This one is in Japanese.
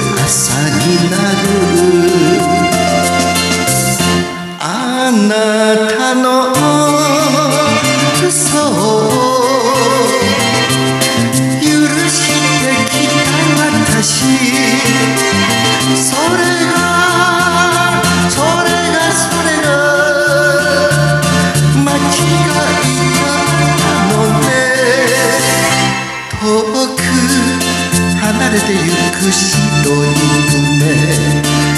朝になるあなたの嘘。を許してきた私それがそれがそれが間違いだ。ったのね遠くれてゆく白い船